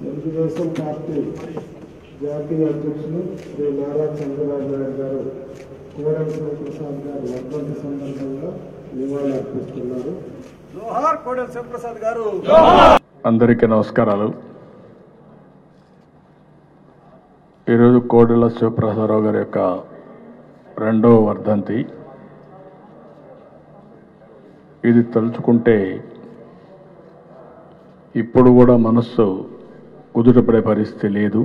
Telugu Desam party జాతీయ అధ్యక్షులు శ్రీ నారా చంద్రబాబు నాయుడు గారు కోడెల శివప్రసాద్ గారు వర్ధంతి సందర్భంగా నివాళులు అర్పిస్తున్నారు. కోడెల శివప్రసాద్ గారు. అందరికీ నమస్కారాలు. ఈరోజు కోడెల శివప్రసాదరావు గారి యొక్క రెండవ వర్ధంతి. ఇది తలుచుకుంటే ఇప్పుడు కూడా మనస్సు కుదుటపడే పరిస్థితి లేదు.